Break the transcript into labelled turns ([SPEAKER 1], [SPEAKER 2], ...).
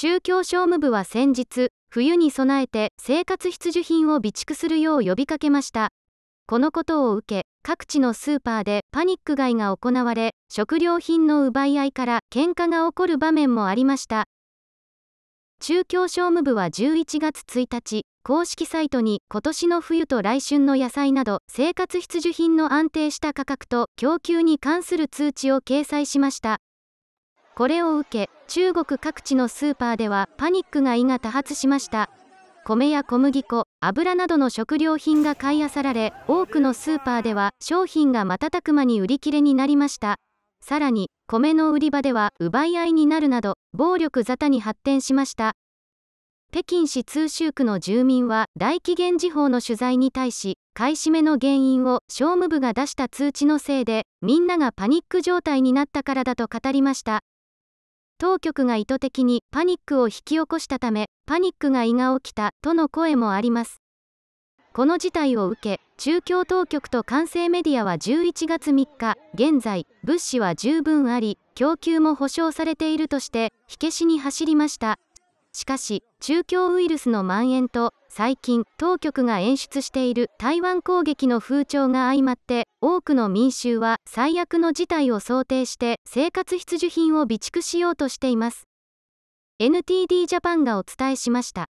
[SPEAKER 1] 中京商務部は先日、冬に備えて生活必需品を備蓄するよう呼びかけました。このことを受け、各地のスーパーでパニック買いが行われ、食料品の奪い合いから喧嘩が起こる場面もありました。中京商務部は11月1日、公式サイトに今年の冬と来春の野菜など生活必需品の安定した価格と供給に関する通知を掲載しました。これを受け、中国各地のスーパーではパニック買いが多発しました。米や小麦粉、油などの食料品が買い漁られ、多くのスーパーでは商品が瞬く間に売り切れになりました。さらに、米の売り場では奪い合いになるなど、暴力沙汰に発展しました。北京市通州区の住民は大紀元時報の取材に対し、買い占めの原因を商務部が出した通知のせいで、みんながパニック状態になったからだと語りました。当局が意図的にパニックを引き起こしたため、パニックが胃が起きたとの声もあります。この事態を受け、中共当局と官製メディアは11月3日、現在、物資は十分あり、供給も保証されているとして、火消しに走りました。しかし、中共ウイルスの蔓延と、最近、当局が演出している台湾攻撃の風潮が相まって、多くの民衆は最悪の事態を想定して生活必需品を備蓄しようとしています。NTD ジャパンがお伝えしました。